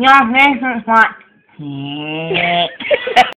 Y'all what? want